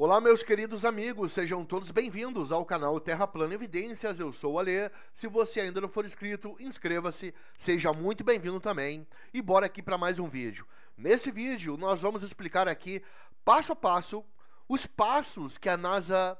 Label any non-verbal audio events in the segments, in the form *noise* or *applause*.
Olá, meus queridos amigos, sejam todos bem-vindos ao canal Terra Plana Evidências. Eu sou o Alê. Se você ainda não for inscrito, inscreva-se, seja muito bem-vindo também. E bora aqui para mais um vídeo. Nesse vídeo, nós vamos explicar aqui, passo a passo, os passos que a NASA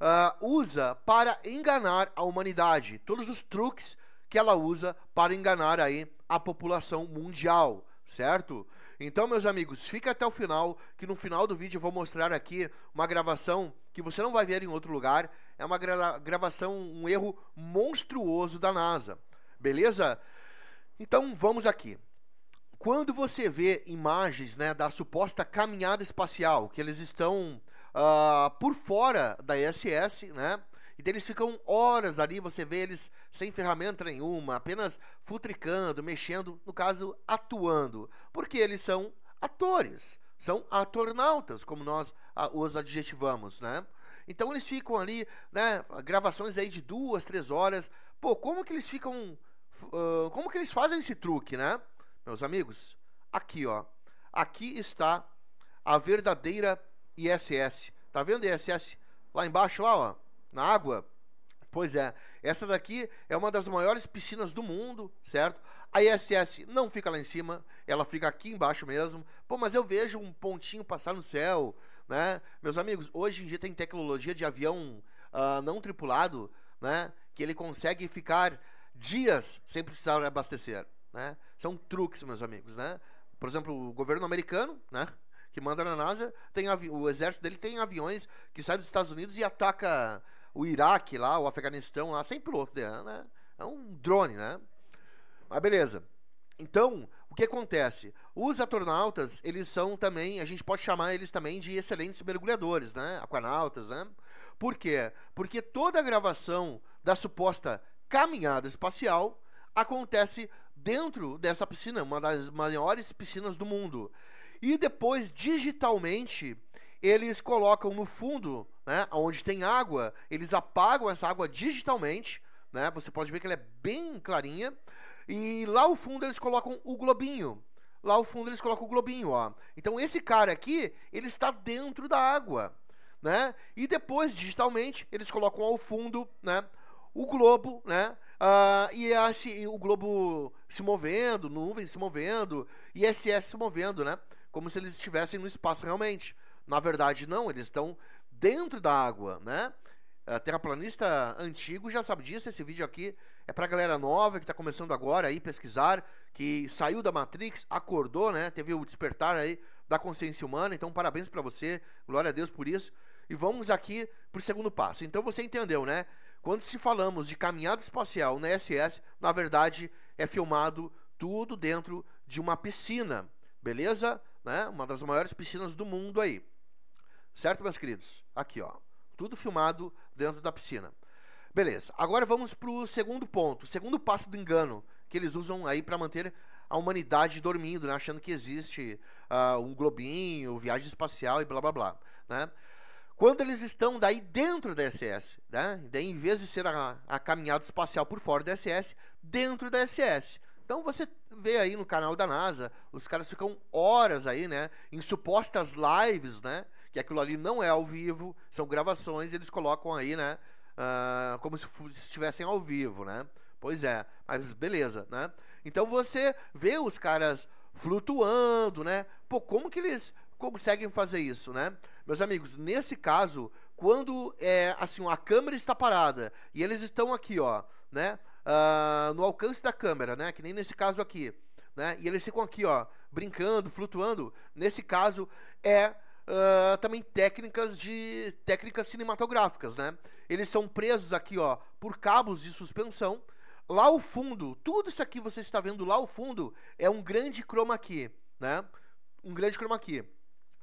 uh, usa para enganar a humanidade, todos os truques que ela usa para enganar aí a população mundial, certo? Então, meus amigos, fica até o final, que no final do vídeo eu vou mostrar aqui uma gravação que você não vai ver em outro lugar. É uma gra gravação, um erro monstruoso da NASA. Beleza? Então, vamos aqui. Quando você vê imagens né, da suposta caminhada espacial, que eles estão uh, por fora da ISS, né? E eles ficam horas ali, você vê eles sem ferramenta nenhuma, apenas futricando, mexendo, no caso, atuando. Porque eles são atores, são atornautas, como nós os adjetivamos, né? Então eles ficam ali, né, gravações aí de duas, três horas. Pô, como que eles ficam, uh, como que eles fazem esse truque, né? Meus amigos, aqui, ó. Aqui está a verdadeira ISS. Tá vendo ISS lá embaixo, lá, ó? Na água? Pois é, essa daqui é uma das maiores piscinas do mundo, certo? A ISS não fica lá em cima, ela fica aqui embaixo mesmo. Pô, mas eu vejo um pontinho passar no céu, né? Meus amigos, hoje em dia tem tecnologia de avião uh, não tripulado, né? Que ele consegue ficar dias sem precisar abastecer, né? São truques, meus amigos, né? Por exemplo, o governo americano, né? Que manda na NASA, tem o exército dele tem aviões que saem dos Estados Unidos e ataca o Iraque lá, o Afeganistão lá, sem piloto, né? É um drone, né? Mas beleza. Então, o que acontece? Os astronautas, eles são também, a gente pode chamar eles também de excelentes mergulhadores, né? Aquanautas, né? Por quê? Porque toda a gravação da suposta caminhada espacial acontece dentro dessa piscina, uma das maiores piscinas do mundo. E depois, digitalmente, eles colocam no fundo, né, onde tem água, eles apagam essa água digitalmente, né? Você pode ver que ela é bem clarinha. E lá ao fundo eles colocam o globinho. Lá ao fundo eles colocam o globinho, ó. Então esse cara aqui, ele está dentro da água, né? E depois digitalmente eles colocam ao fundo, né? O globo, né? Uh, e esse, o globo se movendo, nuvens se movendo, e SS se movendo, né? Como se eles estivessem no espaço realmente. Na verdade, não, eles estão dentro da água, né? A terraplanista antigo já sabe disso. Esse vídeo aqui é pra galera nova que está começando agora aí pesquisar, que saiu da Matrix, acordou, né? Teve o despertar aí da consciência humana. Então, parabéns para você. Glória a Deus por isso. E vamos aqui pro segundo passo. Então, você entendeu, né? Quando se falamos de caminhada espacial na SS, na verdade é filmado tudo dentro de uma piscina, beleza? Né? Uma das maiores piscinas do mundo aí. Certo, meus queridos? Aqui, ó. Tudo filmado dentro da piscina. Beleza. Agora vamos para o segundo ponto. Segundo passo do engano que eles usam aí para manter a humanidade dormindo, né? achando que existe uh, um globinho, viagem espacial e blá blá blá, né? Quando eles estão daí dentro da SS, né? Daí, em vez de ser a, a caminhada espacial por fora da SS, dentro da SS. Então você vê aí no canal da NASA, os caras ficam horas aí, né, em supostas lives, né, que aquilo ali não é ao vivo, são gravações, eles colocam aí, né? Uh, como se estivessem ao vivo, né? Pois é, mas beleza, né? Então você vê os caras flutuando, né? Pô, como que eles conseguem fazer isso, né? Meus amigos, nesse caso, quando é assim, a câmera está parada e eles estão aqui, ó, né? Uh, no alcance da câmera, né? Que nem nesse caso aqui, né? E eles ficam aqui, ó, brincando, flutuando. Nesse caso é uh, também técnicas de técnicas cinematográficas, né? Eles são presos aqui, ó, por cabos de suspensão. Lá ao fundo, tudo isso aqui você está vendo lá ao fundo é um grande chroma key, né? Um grande chroma key.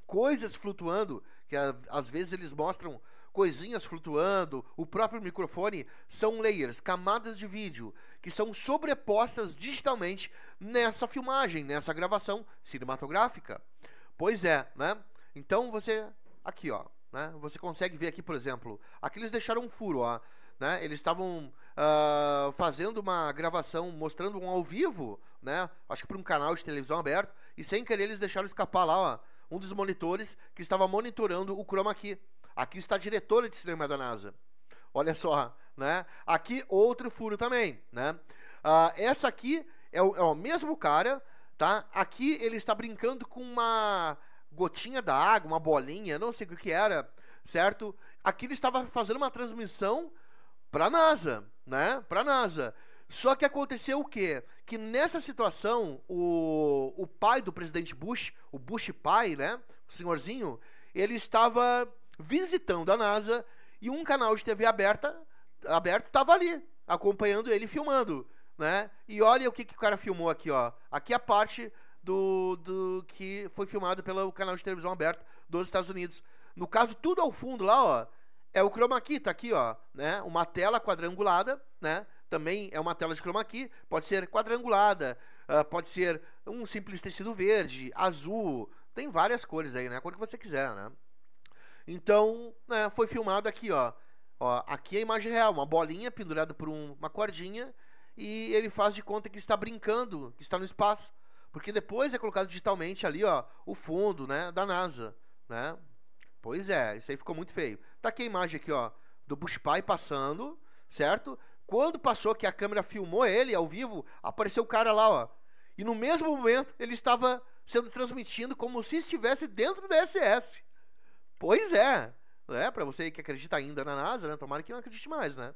Coisas flutuando, que às vezes eles mostram coisinhas flutuando, o próprio microfone, são layers, camadas de vídeo, que são sobrepostas digitalmente nessa filmagem, nessa gravação cinematográfica. Pois é, né? Então você aqui, ó, né? Você consegue ver aqui, por exemplo, aqui eles deixaram um furo, ó, né? Eles estavam uh, fazendo uma gravação, mostrando um ao vivo, né? Acho que para um canal de televisão aberto e sem querer eles deixaram escapar lá, ó, um dos monitores que estava monitorando o chroma key. Aqui está a diretora de cinema da NASA. Olha só, né? Aqui outro furo também, né? Ah, essa aqui é o, é o mesmo cara, tá? Aqui ele está brincando com uma gotinha da água, uma bolinha, não sei o que era, certo? Aqui ele estava fazendo uma transmissão para a NASA, né? Para a NASA. Só que aconteceu o quê? Que nessa situação, o, o pai do presidente Bush, o Bush pai, né? O senhorzinho, ele estava visitando a NASA e um canal de TV aberta, aberto estava ali, acompanhando ele filmando, né? E olha o que, que o cara filmou aqui, ó. Aqui a parte do, do que foi filmado pelo canal de televisão aberto dos Estados Unidos. No caso, tudo ao fundo lá, ó, é o chroma key, tá aqui, ó, né? Uma tela quadrangulada, né? Também é uma tela de chroma key, pode ser quadrangulada, uh, pode ser um simples tecido verde, azul, tem várias cores aí, né? A cor que você quiser, né? Então, né, foi filmado aqui, ó. ó. Aqui é a imagem real, uma bolinha pendurada por um, uma cordinha e ele faz de conta que está brincando, que está no espaço, porque depois é colocado digitalmente ali, ó, o fundo, né, da NASA, né? Pois é, isso aí ficou muito feio. Tá aqui a imagem aqui, ó, do Bush Pai passando, certo? Quando passou que a câmera filmou ele ao vivo, apareceu o cara lá, ó. E no mesmo momento ele estava sendo transmitido como se estivesse dentro da SS. Pois é. É, para você que acredita ainda na NASA, né? Tomara que não acredite mais, né?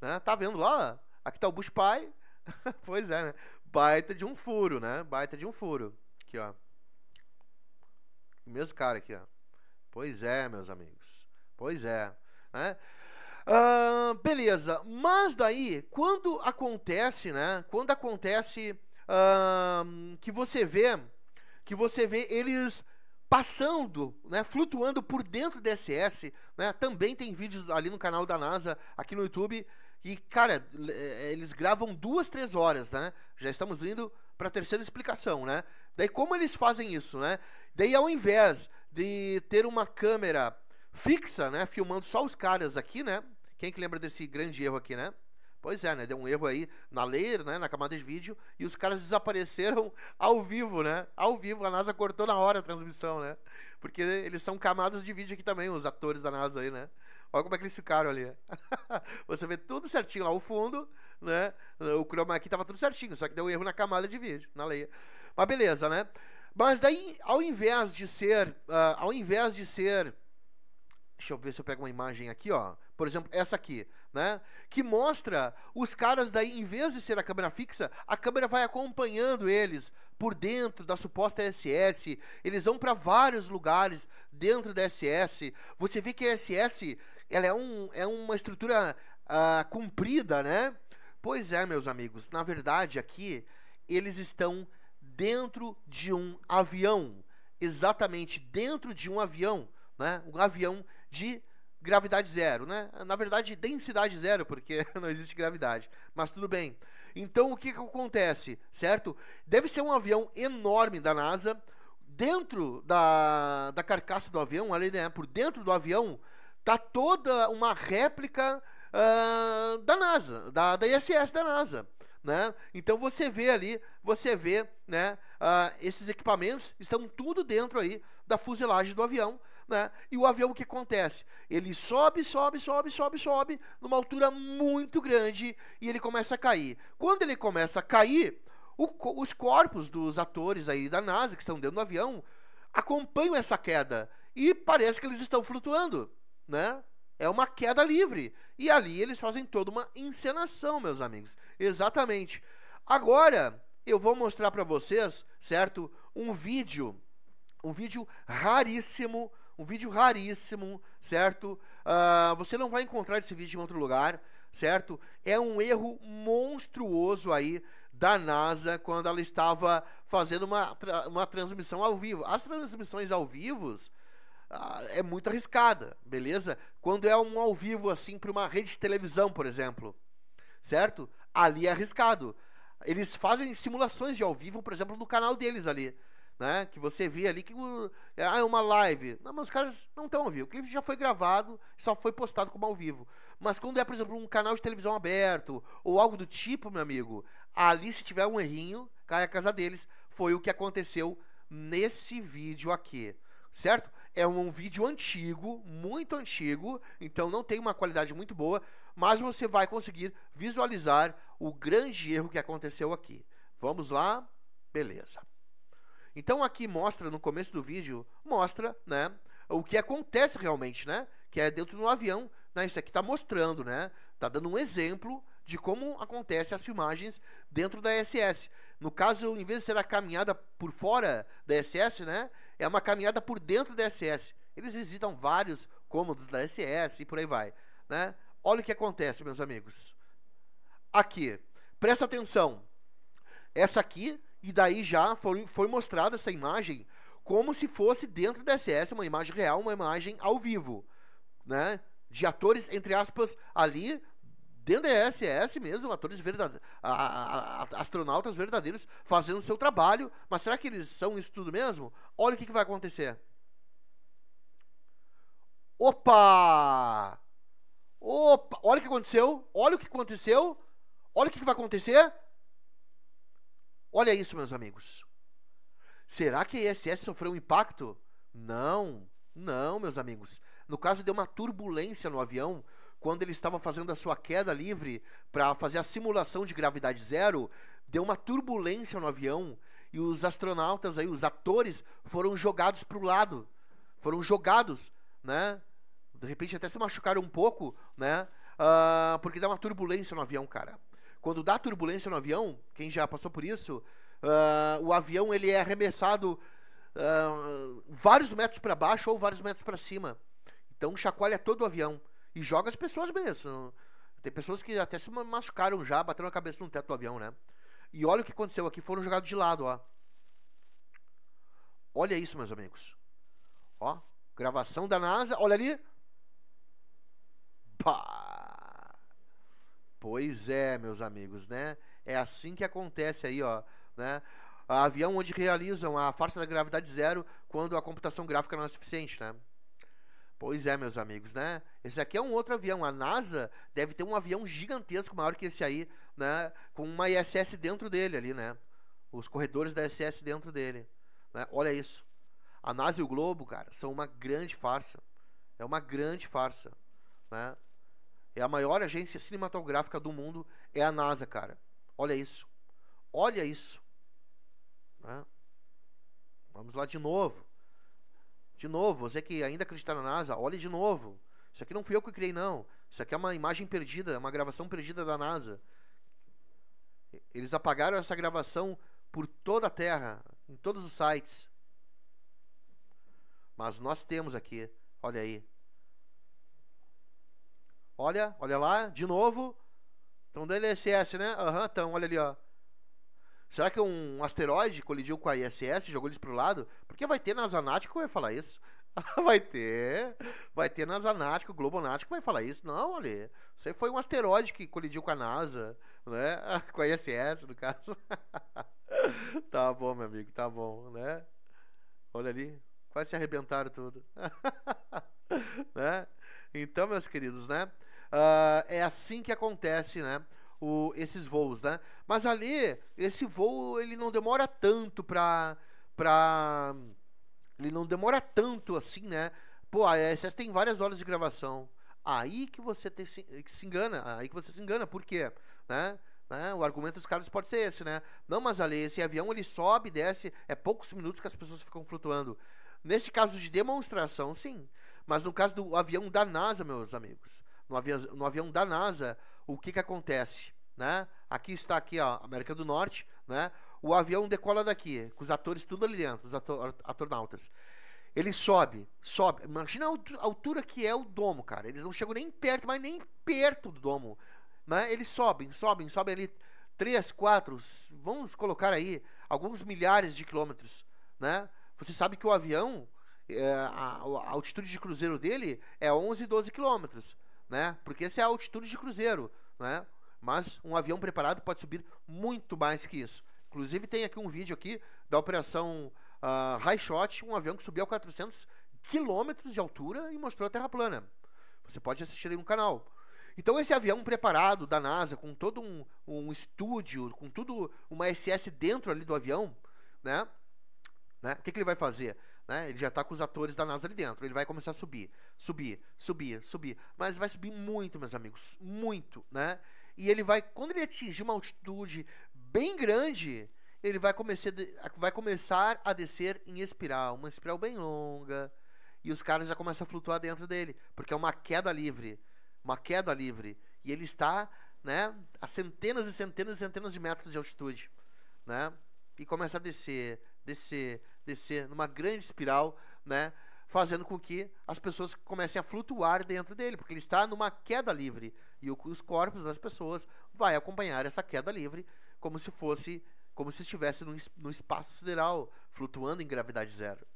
né? Tá vendo lá? Aqui tá o Bush Pai. *laughs* pois é, né? Baita de um furo, né? Baita de um furo. Aqui, ó. O mesmo cara aqui, ó. Pois é, meus amigos. Pois é. Né? Beleza. Mas daí, quando acontece, né? Quando acontece que você vê que você vê eles passando, né, flutuando por dentro do SS, né? Também tem vídeos ali no canal da NASA, aqui no YouTube, e cara, eh, eles gravam duas, três horas, né? Já estamos indo para a terceira explicação, né? Daí como eles fazem isso, né? Daí ao invés de ter uma câmera fixa, né, filmando só os caras aqui, né? Quem que lembra desse grande erro aqui, né? Pois é, né? Deu um erro aí na layer, né? Na camada de vídeo. E os caras desapareceram *laughs* ao vivo, né? Ao vivo. A NASA cortou na hora a transmissão, né? Porque eles são camadas de vídeo aqui também, os atores da NASA aí, né? Olha como é que eles ficaram ali. *laughs* Você vê tudo certinho lá, o fundo, né? O chroma aqui tava tudo certinho, só que deu um erro na camada de vídeo, na layer. Mas beleza, né? Mas daí, ao invés de ser, uh, ao invés de ser, deixa eu ver se eu pego uma imagem aqui, ó. Por exemplo, essa aqui né? Que mostra os caras daí, em vez de ser a câmera fixa, a câmera vai acompanhando eles por dentro da suposta SS. Eles vão para vários lugares dentro da SS. Você vê que a SS ela é, um, é uma estrutura uh, comprida, né? Pois é, meus amigos. Na verdade, aqui eles estão dentro de um avião, exatamente dentro de um avião, né? Um avião de gravidade zero, né? Na verdade, densidade zero, porque *laughs* não existe gravidade. Mas tudo bem. Então, o que, que acontece, certo? Deve ser um avião enorme da NASA. Dentro da, da carcaça do avião, ali, né? Por dentro do avião, tá toda uma réplica uh, da NASA, da, da ISS da NASA. Né? Então você vê ali, você vê, né? Uh, esses equipamentos estão tudo dentro aí da fuselagem do avião né? E o avião o que acontece? Ele sobe, sobe, sobe, sobe, sobe, numa altura muito grande e ele começa a cair. Quando ele começa a cair, o, os corpos dos atores aí da NASA que estão dentro do avião acompanham essa queda e parece que eles estão flutuando, né? É uma queda livre. E ali eles fazem toda uma encenação, meus amigos. Exatamente. Agora, eu vou mostrar para vocês, certo? Um vídeo, um vídeo raríssimo um vídeo raríssimo, certo? Uh, você não vai encontrar esse vídeo em outro lugar, certo? É um erro monstruoso aí da NASA quando ela estava fazendo uma, uma transmissão ao vivo. As transmissões ao vivo uh, é muito arriscada, beleza? Quando é um ao vivo assim para uma rede de televisão, por exemplo, certo? Ali é arriscado. Eles fazem simulações de ao vivo, por exemplo, no canal deles ali né? Que você vê ali que ah, é uma live. Não, mas os caras não estão ao vivo. O clipe já foi gravado, só foi postado como ao vivo. Mas quando é, por exemplo, um canal de televisão aberto ou algo do tipo, meu amigo, ali se tiver um errinho, cai a casa deles. Foi o que aconteceu nesse vídeo aqui, certo? é um vídeo antigo, muito antigo, então não tem uma qualidade muito boa, mas você vai conseguir visualizar o grande erro que aconteceu aqui. Vamos lá? Beleza. Então aqui mostra, no começo do vídeo, mostra, né, o que acontece realmente, né, que é dentro do avião, né, isso aqui está mostrando, né, tá dando um exemplo de como acontece as filmagens dentro da SS. No caso, em vez de ser a caminhada por fora da SS, né, é uma caminhada por dentro da SS. Eles visitam vários cômodos da SS e por aí vai, né? Olha o que acontece, meus amigos. Aqui, presta atenção. Essa aqui, e daí já foi, foi mostrada essa imagem como se fosse dentro da SS, uma imagem real, uma imagem ao vivo, né? De atores, entre aspas, ali dentro da SS mesmo, atores verdadeiros, astronautas verdadeiros fazendo o seu trabalho. Mas será que eles são isso tudo mesmo? Olha o que, que vai acontecer. Opa! Opa! Olha o que aconteceu. Olha o que aconteceu. Olha o que, que vai acontecer. Olha isso, meus amigos. Será que a ISS sofreu um impacto? Não, não, meus amigos. No caso, deu uma turbulência no avião quando ele estava fazendo a sua queda livre para fazer a simulação de gravidade zero, deu uma turbulência no avião e os astronautas aí, os atores, foram jogados para o lado, foram jogados, né? De repente até se machucaram um pouco, né? Uh, porque dá uma turbulência no avião, cara. Quando dá turbulência no avião, quem já passou por isso, uh, o avião ele é arremessado uh, vários metros para baixo ou vários metros para cima. Então chacoalha todo o avião. E joga as pessoas mesmo. Tem pessoas que até se machucaram já, bateram a cabeça no teto do avião, né? E olha o que aconteceu aqui, foram jogados de lado, ó. Olha isso, meus amigos. Ó, gravação da NASA, olha ali. Pá. Pois é, meus amigos, né? É assim que acontece aí, ó, né? Avião onde realizam a força da gravidade zero quando a computação gráfica não é suficiente, né? Pois é, meus amigos, né? Esse aqui é um outro avião. A NASA deve ter um avião gigantesco, maior que esse aí, né? Com uma ISS dentro dele ali, né? Os corredores da ISS dentro dele. Né? Olha isso. A NASA e o Globo, cara, são uma grande farsa. É uma grande farsa, né? É a maior agência cinematográfica do mundo, é a NASA, cara. Olha isso. Olha isso. Né? Vamos lá de novo. De novo, você que ainda acredita na NASA, olhe de novo. Isso aqui não fui eu que criei, não. Isso aqui é uma imagem perdida, uma gravação perdida da NASA. Eles apagaram essa gravação por toda a Terra, em todos os sites. Mas nós temos aqui, olha aí. Olha, olha lá, de novo. Estão dando ISS, né? Aham, uhum, então, olha ali, ó. Será que um asteroide colidiu com a ISS e jogou eles pro lado? Porque vai ter na Zanática que vai falar isso. *laughs* vai ter. Vai ter na Zanática, o Globonática vai falar isso. Não, olha. Isso aí foi um asteroide que colidiu com a NASA, né? *laughs* Com a ISS, no caso. *laughs* tá bom, meu amigo, tá bom, né? Olha ali. Quase se arrebentaram tudo. né? Então, meus queridos, né? Uh, é assim que acontece, né? o, esses voos, né? Mas ali, esse voo, ele não demora tanto pra, pra... Ele não demora tanto assim, né? Pô, a SS tem várias horas de gravação. Aí que você te, que se engana, aí que você se engana, por quê? Né? Né? O argumento dos caras pode ser esse, né? Não, mas ali, esse avião ele sobe, desce, é poucos minutos que as pessoas ficam flutuando. Nesse caso de demonstração, sim. Mas no caso do avião da NASA, meus amigos, no avião, no avião da NASA, o que que acontece? Né? Aqui está aqui, ó, América do Norte, né? O avião decola daqui, com os atores tudo ali dentro, os ator, atornautas. Ele sobe, sobe. Imagina a altura que é o domo, cara. Eles não chegam nem perto, mas nem perto do domo. Né? Eles sobem, sobem, sobem ali 3, 4, vamos colocar aí alguns milhares de quilômetros, né? Você sabe que o avião, é, a, a, altitude de cruzeiro dele é 11, 12 quilômetros né? Porque essa é a altitude de cruzeiro, né? Mas um avião preparado pode subir muito mais que isso. Inclusive tem aqui um vídeo aqui da operação uh, High Shot, um avião que subiu a 400 quilômetros de altura e mostrou a Terra plana. Você pode assistir aí no canal. Então esse avião preparado da NASA, com todo um, um estúdio, com tudo uma SS dentro ali do avião, né? né? O que, que ele vai fazer? Né? Ele já está com os atores da NASA ali dentro. Ele vai começar a subir, subir, subir, subir. Mas vai subir muito, meus amigos, muito, né? E ele vai, quando ele atingir uma altitude bem grande, ele vai começar, vai começar a descer em espiral, uma espiral bem longa, e os caras já começam a flutuar dentro dele, porque é uma queda livre, uma queda livre, e ele está, né, a centenas e centenas e centenas de metros de altitude, né? E começa a descer, descer, descer numa grande espiral, né? Fazendo com que as pessoas comecem a flutuar dentro dele, porque ele está numa queda livre e os corpos das pessoas vai acompanhar essa queda livre como se fosse, como se estivesse no, no espaço sideral, flutuando em gravidade zero.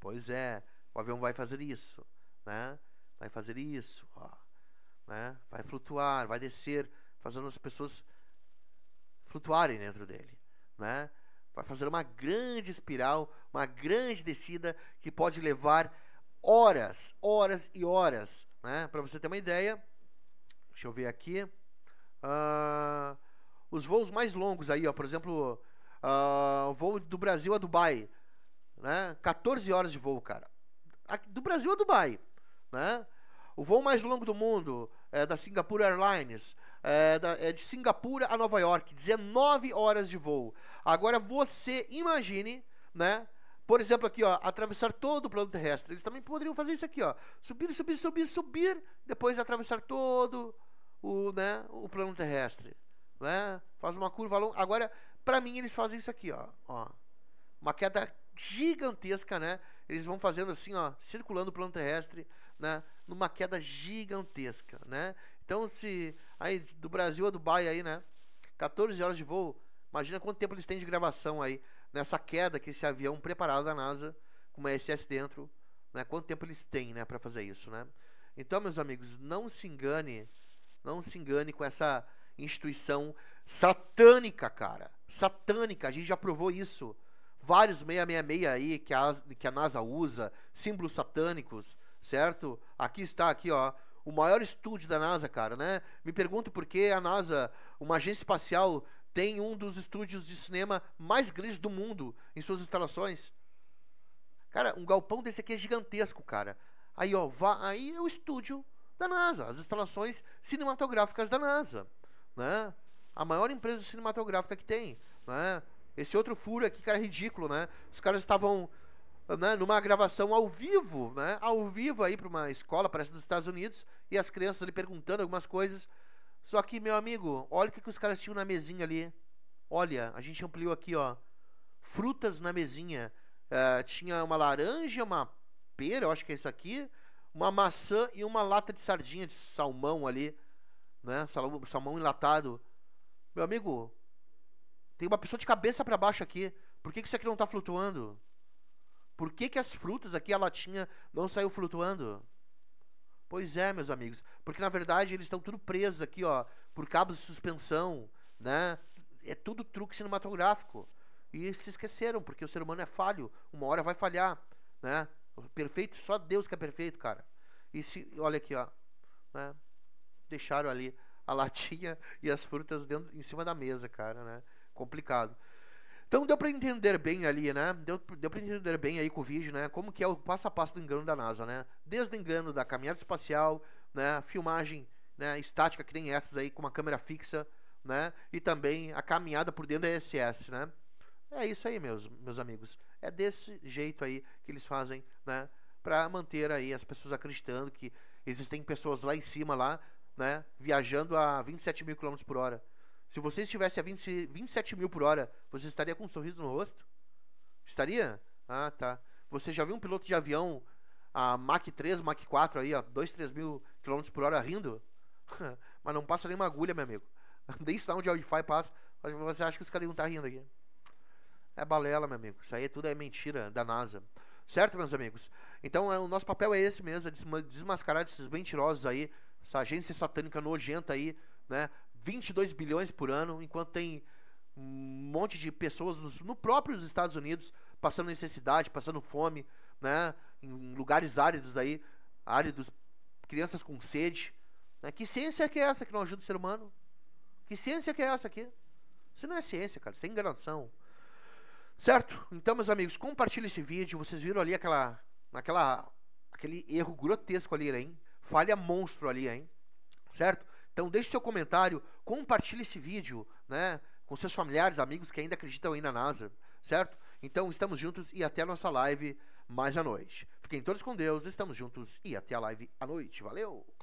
Pois é, o avião vai fazer isso, né? Vai fazer isso, ó, né? Vai flutuar, vai descer, fazendo as pessoas flutuarem dentro dele, né? Vai fazer uma grande espiral, uma grande descida que pode levar horas, horas e horas, né? Para você ter uma ideia, deixa eu ver aqui, uh, os voos mais longos aí, ó, por exemplo, uh, o voo do Brasil a Dubai, né? 14 horas de voo, cara. Do Brasil a Dubai, né? O voo mais longo do mundo é da Singapore Airlines, é, da, é de Singapura a Nova York, 19 horas de voo. Agora você imagine, né? Por exemplo, aqui, ó, atravessar todo o plano terrestre. Eles também poderiam fazer isso aqui, ó. Subir, subir, subir, subir, depois atravessar todo o, né, o plano terrestre, né? Faz uma curva longa. Agora, para mim eles fazem isso aqui, ó, ó. Uma queda gigantesca, né? Eles vão fazendo assim, ó, circulando o plano terrestre, né? Numa queda gigantesca, né? Então, se aí do Brasil a Dubai aí, né? 14 horas de voo. Imagina quanto tempo eles têm de gravação aí nessa queda que esse avião preparado da NASA com uma SS dentro, né? Quanto tempo eles têm, né, para fazer isso, né? Então, meus amigos, não se engane, não se engane com essa instituição satânica, cara. Satânica, a gente já provou isso. Vários 666 aí que a, que a NASA usa, símbolos satânicos, certo? Aqui está aqui, ó, o maior estúdio da NASA, cara, né? Me pergunto por que a NASA, uma agência espacial, tem um dos estúdios de cinema mais grandes do mundo em suas instalações. Cara, um galpão desse aqui é gigantesco, cara. Aí, ó, vá, aí é o estúdio da NASA, as instalações cinematográficas da NASA, né? A maior empresa cinematográfica que tem, né? Esse outro furo aqui, cara, é ridículo, né? Os caras estavam né, numa gravação ao vivo, né, ao vivo aí para uma escola, parece dos Estados Unidos, e as crianças ali perguntando algumas coisas. Só que, meu amigo, olha o que, que os caras tinham na mesinha ali. Olha, a gente ampliou aqui, ó. Frutas na mesinha. Uh, tinha uma laranja, uma pera, eu acho que é isso aqui, uma maçã e uma lata de sardinha de salmão ali, né? Salmão, enlatado. Meu amigo, tem uma pessoa de cabeça para baixo aqui. Por que, que isso aqui não tá flutuando? Por que, que as frutas aqui, a latinha, não saiu flutuando? Pois é, meus amigos. Porque na verdade eles estão tudo presos aqui, ó, por cabos de suspensão, né? É tudo truque cinematográfico. E se esqueceram, porque o ser humano é falho. Uma hora vai falhar, né? Perfeito, só Deus que é perfeito, cara. E se, olha aqui, ó, né? Deixaram ali a latinha *laughs* e as frutas dentro, em cima da mesa, cara, né? Complicado. Então deu para entender bem ali, né? Deu, deu para entender bem aí com o vídeo, né? Como que é o passo a passo do engano da NASA, né? Desde o engano da caminhada espacial, né? Filmagem né? estática que nem essas aí com uma câmera fixa, né? E também a caminhada por dentro da ISS, né? É isso aí, meus, meus amigos. É desse jeito aí que eles fazem, né? Para manter aí as pessoas acreditando que existem pessoas lá em cima, lá, né? Viajando a 27 mil km por hora. Se você estivesse a 20, 27 mil por hora, você estaria com um sorriso no rosto? Estaria? Ah, tá. Você já viu um piloto de avião, a Mach 3, Mach 4 aí, ó, 2, 3 mil quilômetros por hora rindo? *laughs* Mas não passa nenhuma agulha, meu amigo. *laughs* Nem sinal de Wi-Fi passa. Você acha que os caras iam tá rindo aqui? É balela, meu amigo. Isso aí tudo é mentira da NASA. Certo, meus amigos? Então, é, o nosso papel é esse mesmo, é desmascarar esses mentirosos aí, essa agência satânica nojenta aí, né? 22 bilhões por ano, enquanto tem um monte de pessoas nos, no próprios Estados Unidos passando necessidade, passando fome, né? Em lugares áridos aí, áridos, crianças com sede. Né? Que ciência que é essa que não ajuda o ser humano? Que ciência que é essa aqui? Isso não é ciência, cara, isso é enganação. Certo? Então, meus amigos, compartilhe esse vídeo. Vocês viram ali aquela, aquela, aquele erro grotesco ali, hein? Falha monstro ali, hein? Certo? Então, deixe seu comentário, compartilhe esse vídeo, né? Com seus familiares, amigos que ainda acreditam aí na NASA, certo? Então, estamos juntos e até a nossa live mais à noite. Fiquem todos com Deus, estamos juntos e até a live à noite. Valeu!